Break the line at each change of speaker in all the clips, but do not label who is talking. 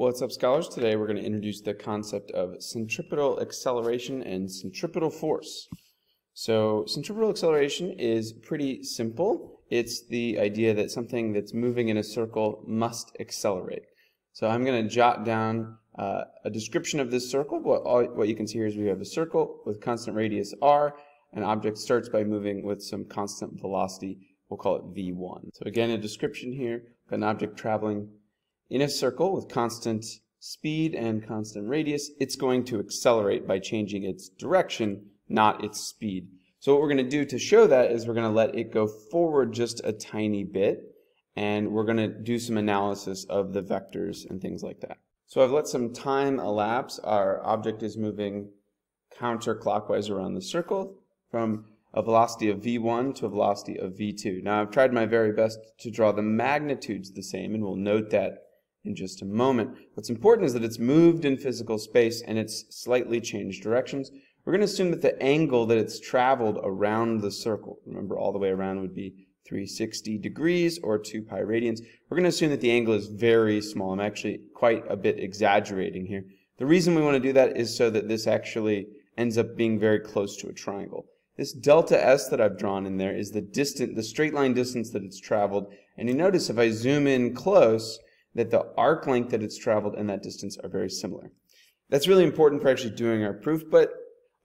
What's up scholars? Today we're going to introduce the concept of centripetal acceleration and centripetal force. So centripetal acceleration is pretty simple. It's the idea that something that's moving in a circle must accelerate. So I'm going to jot down uh, a description of this circle. What, all, what you can see here is we have a circle with constant radius r. An object starts by moving with some constant velocity. We'll call it v1. So again, a description here, an object traveling in a circle with constant speed and constant radius, it's going to accelerate by changing its direction, not its speed. So what we're going to do to show that is we're going to let it go forward just a tiny bit, and we're going to do some analysis of the vectors and things like that. So I've let some time elapse. Our object is moving counterclockwise around the circle from a velocity of v1 to a velocity of v2. Now I've tried my very best to draw the magnitudes the same, and we'll note that in just a moment. What's important is that it's moved in physical space and it's slightly changed directions. We're going to assume that the angle that it's traveled around the circle, remember all the way around would be 360 degrees or 2 pi radians. We're going to assume that the angle is very small. I'm actually quite a bit exaggerating here. The reason we want to do that is so that this actually ends up being very close to a triangle. This delta s that I've drawn in there is the distance, the straight line distance that it's traveled. And you notice if I zoom in close, that the arc length that it's traveled and that distance are very similar. That's really important for actually doing our proof, but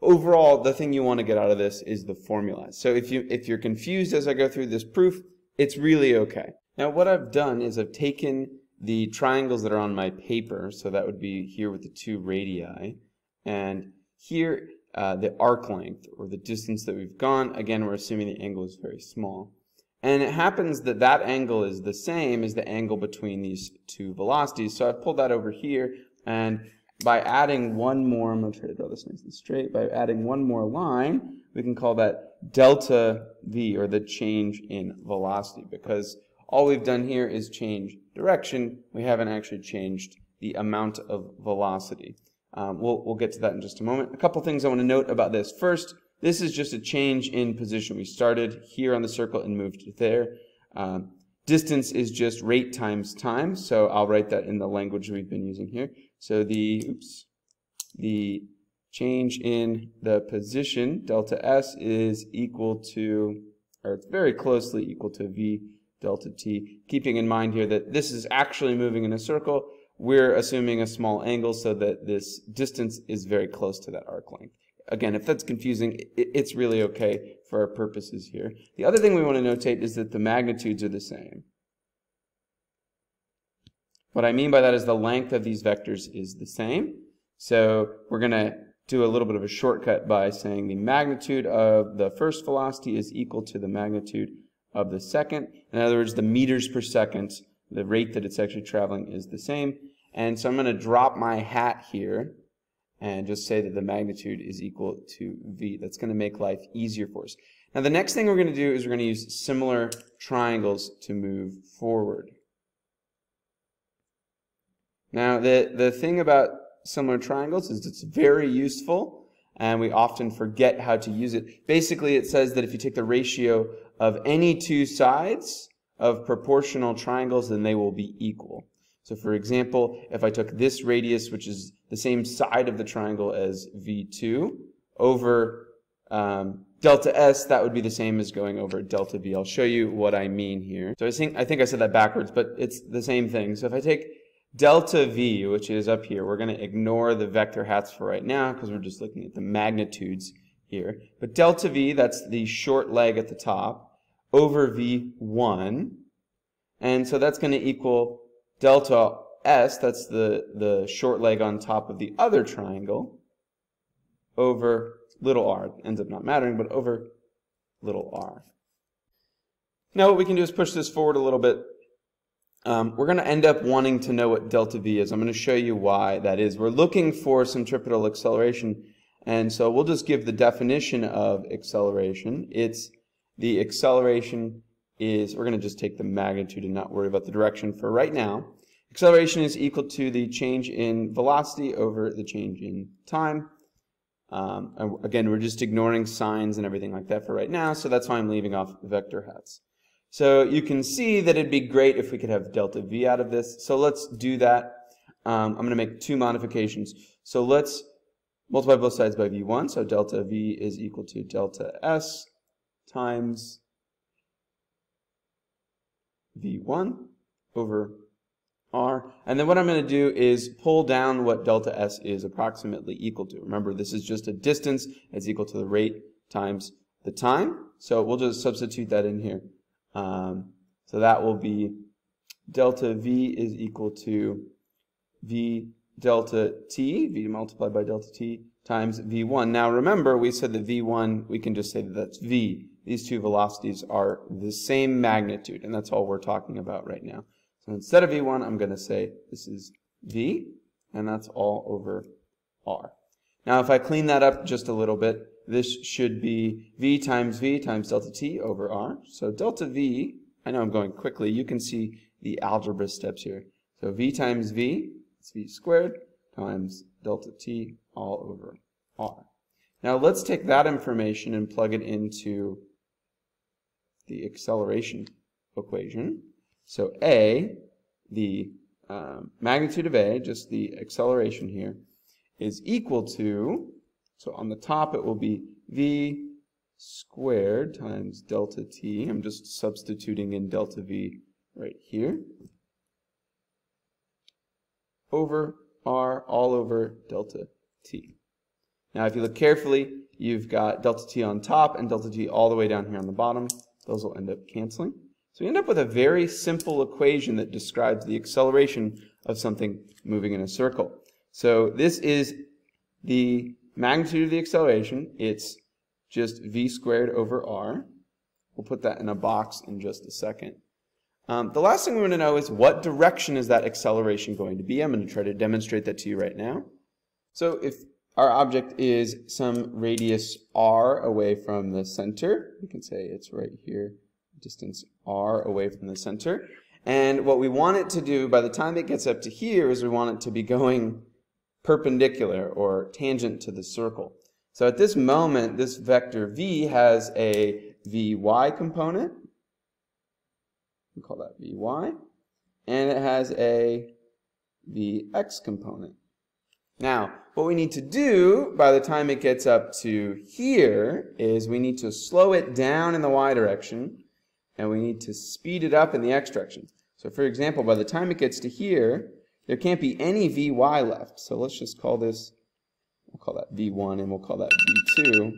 overall, the thing you want to get out of this is the formula. So if, you, if you're confused as I go through this proof, it's really okay. Now what I've done is I've taken the triangles that are on my paper, so that would be here with the two radii, and here uh, the arc length, or the distance that we've gone. Again, we're assuming the angle is very small. And it happens that that angle is the same as the angle between these two velocities. So I've pulled that over here, and by adding one more, I'm going to try to draw this nice and straight, by adding one more line, we can call that delta v, or the change in velocity, because all we've done here is change direction. We haven't actually changed the amount of velocity. Um, we'll, we'll get to that in just a moment. A couple things I want to note about this. First, this is just a change in position. We started here on the circle and moved there. Um, distance is just rate times time, so I'll write that in the language we've been using here. So the, oops, the change in the position, delta S, is equal to, or it's very closely equal to V delta T, keeping in mind here that this is actually moving in a circle. We're assuming a small angle so that this distance is very close to that arc length. Again, if that's confusing, it's really okay for our purposes here. The other thing we want to notate is that the magnitudes are the same. What I mean by that is the length of these vectors is the same. So we're going to do a little bit of a shortcut by saying the magnitude of the first velocity is equal to the magnitude of the second. In other words, the meters per second, the rate that it's actually traveling is the same. And so I'm going to drop my hat here and just say that the magnitude is equal to v. That's going to make life easier for us. Now the next thing we're going to do is we're going to use similar triangles to move forward. Now the, the thing about similar triangles is it's very useful and we often forget how to use it. Basically it says that if you take the ratio of any two sides of proportional triangles then they will be equal. So for example, if I took this radius, which is the same side of the triangle as V2, over um, delta S, that would be the same as going over delta V. I'll show you what I mean here. So I think, I think I said that backwards, but it's the same thing. So if I take delta V, which is up here, we're going to ignore the vector hats for right now because we're just looking at the magnitudes here. But delta V, that's the short leg at the top, over V1. And so that's going to equal delta S, that's the, the short leg on top of the other triangle, over little r. Ends up not mattering, but over little r. Now what we can do is push this forward a little bit. Um, we're going to end up wanting to know what delta v is. I'm going to show you why that is. We're looking for centripetal acceleration, and so we'll just give the definition of acceleration. It's the acceleration is, we're going to just take the magnitude and not worry about the direction for right now. Acceleration is equal to the change in velocity over the change in time. Um, again, we're just ignoring signs and everything like that for right now, so that's why I'm leaving off vector hats. So you can see that it'd be great if we could have delta v out of this. So let's do that. um, I'm going to make two modifications. So let's multiply both sides by v1. So delta v is equal to delta s times v1 over r. And then what I'm going to do is pull down what delta s is approximately equal to. Remember, this is just a distance that's equal to the rate times the time. So we'll just substitute that in here. Um, so that will be delta v is equal to v delta t, v multiplied by delta t, times v1. Now remember, we said that v1, we can just say that that's v. These two velocities are the same magnitude, and that's all we're talking about right now. So instead of v1, I'm going to say this is v, and that's all over r. Now if I clean that up just a little bit, this should be v times v times delta t over r. So delta v, I know I'm going quickly, you can see the algebra steps here. So v times v, it's v squared, times delta t all over r. Now let's take that information and plug it into the acceleration equation. So a, the um, magnitude of a, just the acceleration here, is equal to, so on the top it will be v squared times delta t. I'm just substituting in delta v right here. Over r all over delta t. Now if you look carefully, you've got delta t on top and delta t all the way down here on the bottom. Those will end up canceling. So we end up with a very simple equation that describes the acceleration of something moving in a circle. So this is the magnitude of the acceleration. It's just v squared over r. We'll put that in a box in just a second. Um, the last thing we want to know is what direction is that acceleration going to be? I'm going to try to demonstrate that to you right now. So if our object is some radius r away from the center, we can say it's right here, distance r away from the center. And what we want it to do by the time it gets up to here is we want it to be going perpendicular or tangent to the circle. So at this moment, this vector v has a vy component. We call that vy. And it has a vx component. Now, what we need to do by the time it gets up to here is we need to slow it down in the y direction and we need to speed it up in the x direction. So for example, by the time it gets to here, there can't be any vy left. So let's just call this, we'll call that v1 and we'll call that v2.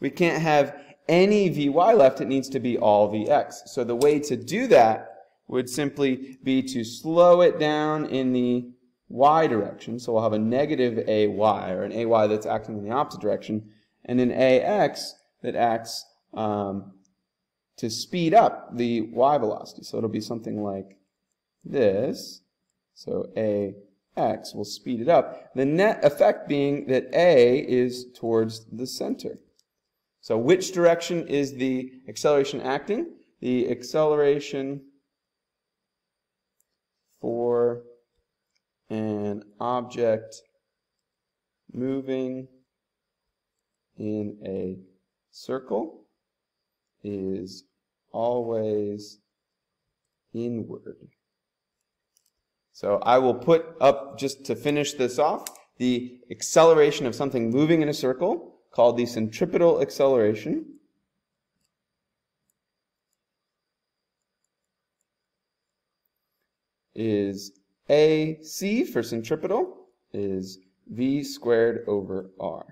We can't have any vy left, it needs to be all vx. So the way to do that would simply be to slow it down in the y direction. So we'll have a negative ay, or an ay that's acting in the opposite direction, and an ax that acts um, to speed up the y velocity. So it'll be something like this. So ax will speed it up. The net effect being that a is towards the center. So which direction is the acceleration acting? The acceleration for an object moving in a circle is always inward. So I will put up, just to finish this off, the acceleration of something moving in a circle called the centripetal acceleration. is AC for centripetal is V squared over R.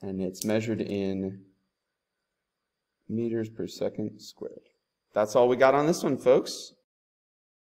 And it's measured in meters per second squared. That's all we got on this one, folks.